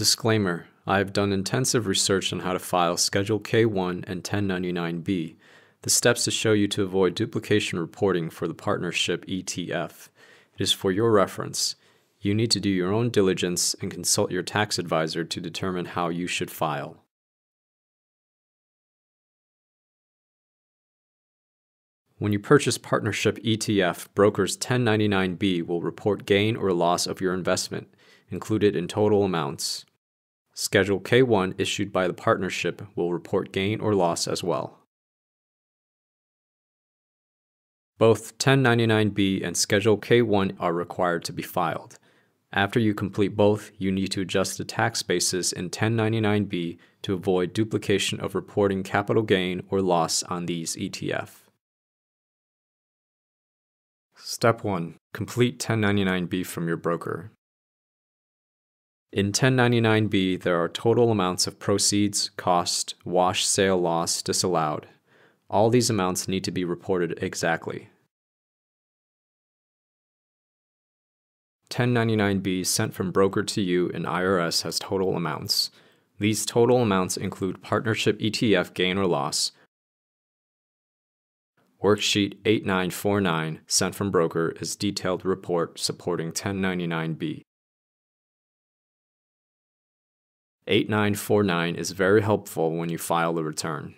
Disclaimer I have done intensive research on how to file Schedule K1 and 1099B, the steps to show you to avoid duplication reporting for the partnership ETF. It is for your reference. You need to do your own diligence and consult your tax advisor to determine how you should file. When you purchase partnership ETF, brokers 1099B will report gain or loss of your investment, included in total amounts. Schedule K1 issued by the partnership will report gain or loss as well. Both 1099B and Schedule K1 are required to be filed. After you complete both, you need to adjust the tax basis in 1099B to avoid duplication of reporting capital gain or loss on these ETF. Step 1. Complete 1099B from your broker. In 1099B, there are total amounts of proceeds, cost, wash, sale, loss disallowed. All these amounts need to be reported exactly. 1099B sent from broker to you in IRS has total amounts. These total amounts include partnership ETF gain or loss, Worksheet 8949 sent from broker is detailed report supporting 1099B. 8949 is very helpful when you file the return.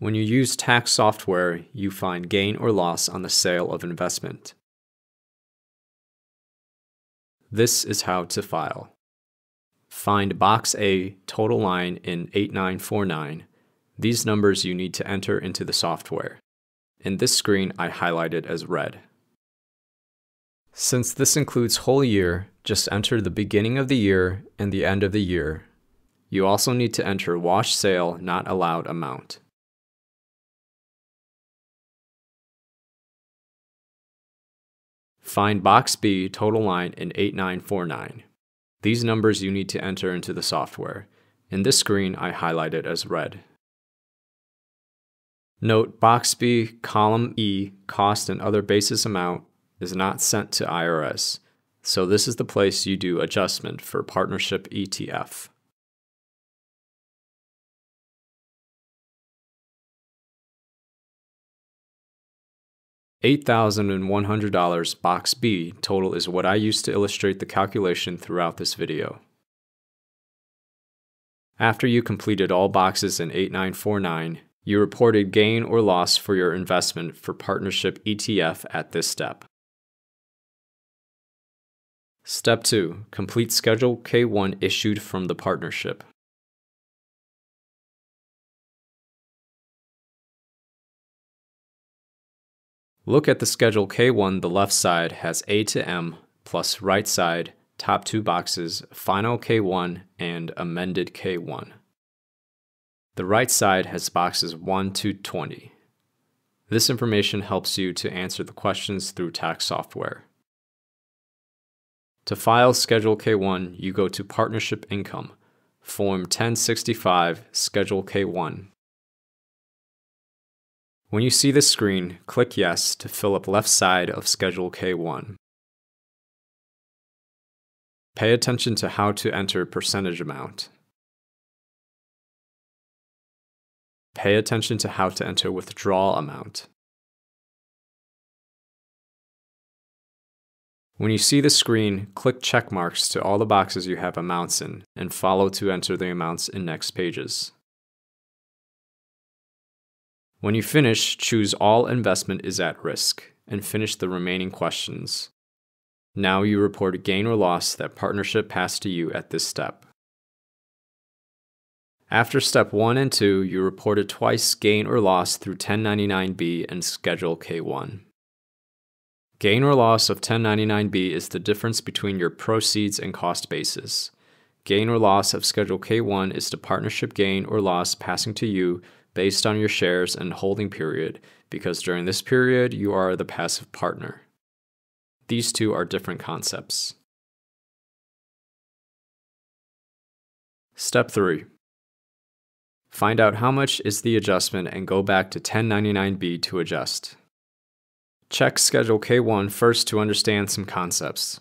When you use tax software, you find gain or loss on the sale of investment. This is how to file. Find box A total line in 8949. These numbers you need to enter into the software. In this screen, I highlighted as red. Since this includes whole year, just enter the beginning of the year and the end of the year. You also need to enter wash sale not allowed amount. Find box B total line in 8949. These numbers you need to enter into the software. In this screen, I highlight it as red. Note box B, column E, cost and other basis amount is not sent to IRS, so this is the place you do adjustment for partnership ETF. $8,100 box B total is what I used to illustrate the calculation throughout this video. After you completed all boxes in 8949, you reported gain or loss for your investment for partnership ETF at this step. Step 2. Complete Schedule K1 issued from the partnership. Look at the schedule K1, the left side has A to M plus right side, top two boxes, final K1 and amended K1. The right side has boxes 1 to 20. This information helps you to answer the questions through tax software. To file Schedule K1, you go to Partnership Income, Form 1065, Schedule K1. When you see this screen, click Yes to fill up left side of Schedule K1. Pay attention to how to enter percentage amount. Pay attention to how to enter withdrawal amount. When you see the screen, click check marks to all the boxes you have amounts in and follow to enter the amounts in next pages. When you finish, choose All Investment is at Risk and finish the remaining questions. Now you report a gain or loss that partnership passed to you at this step. After step 1 and 2, you reported twice gain or loss through 1099B and Schedule K1. Gain or loss of 1099B is the difference between your proceeds and cost basis. Gain or loss of Schedule K1 is the partnership gain or loss passing to you based on your shares and holding period, because during this period you are the passive partner. These two are different concepts. Step 3. Find out how much is the adjustment and go back to 1099B to adjust. Check Schedule K1 first to understand some concepts.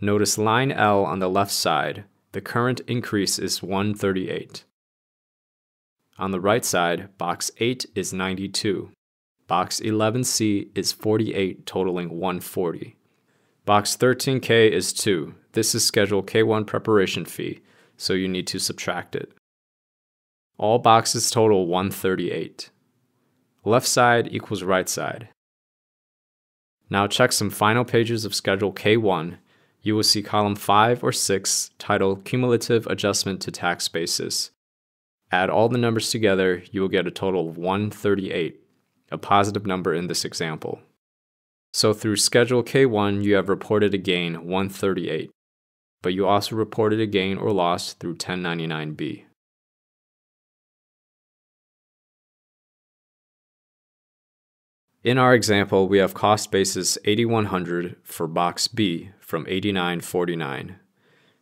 Notice line L on the left side. The current increase is 138. On the right side, box 8 is 92. Box 11C is 48, totaling 140. Box 13K is 2. This is Schedule K1 preparation fee, so you need to subtract it. All boxes total 138. Left side equals right side. Now check some final pages of Schedule K1. You will see column 5 or 6 titled Cumulative Adjustment to Tax Basis. Add all the numbers together, you will get a total of 138, a positive number in this example. So through Schedule K1, you have reported a gain 138, but you also reported a gain or loss through 1099B. In our example, we have cost basis 8100 for box B from 8949.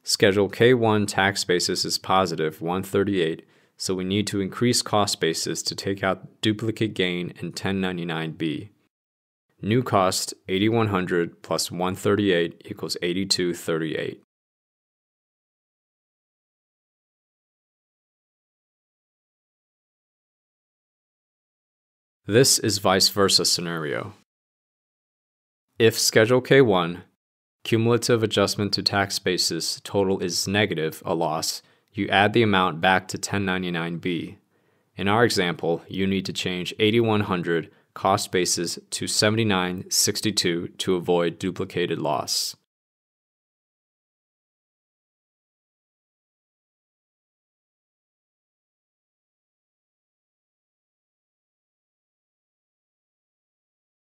Schedule K1 tax basis is positive 138, so we need to increase cost basis to take out duplicate gain in 1099B. New cost 8100 plus 138 equals 8238. This is vice versa scenario. If Schedule K1, cumulative adjustment to tax basis total is negative, a loss, you add the amount back to 1099B. In our example, you need to change 8100 cost basis to 7962 to avoid duplicated loss.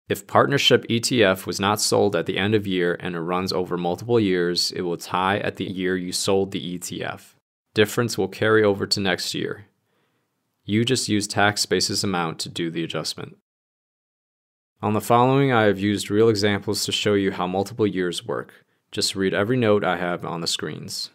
If partnership ETF was not sold at the end of year and it runs over multiple years, it will tie at the year you sold the ETF. Difference will carry over to next year. You just use tax basis amount to do the adjustment. On the following, I have used real examples to show you how multiple years work. Just read every note I have on the screens.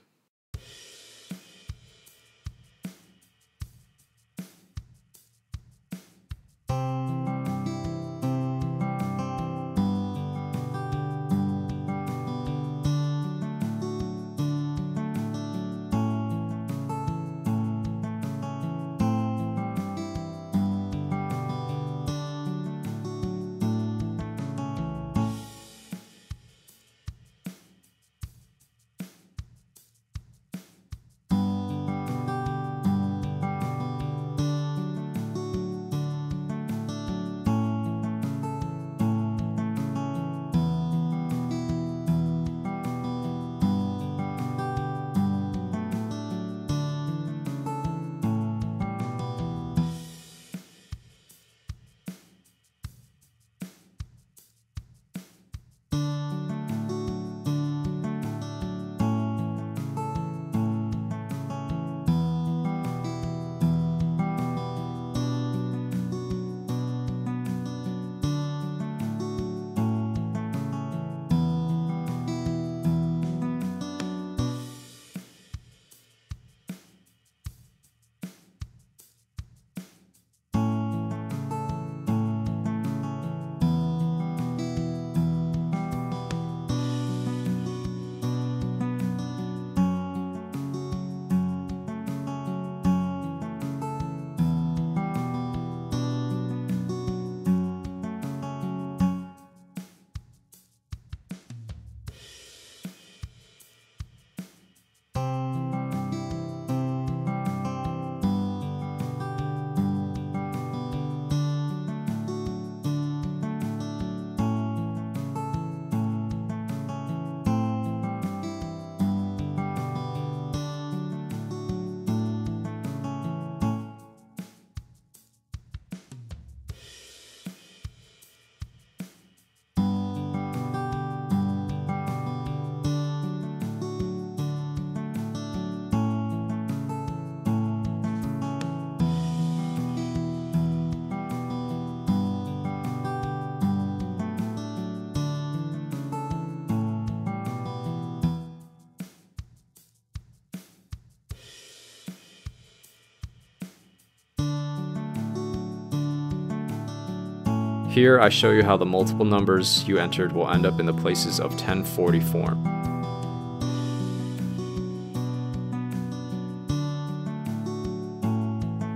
Here I show you how the multiple numbers you entered will end up in the places of 1040 form.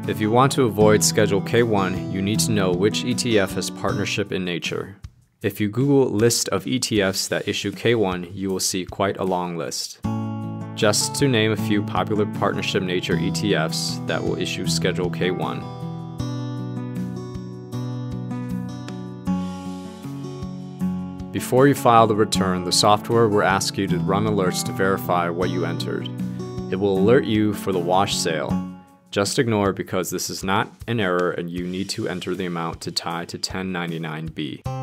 If you want to avoid Schedule K1, you need to know which ETF has partnership in nature. If you Google list of ETFs that issue K1, you will see quite a long list. Just to name a few popular partnership nature ETFs that will issue Schedule K1. Before you file the return, the software will ask you to run alerts to verify what you entered. It will alert you for the wash sale, just ignore because this is not an error and you need to enter the amount to tie to 1099B.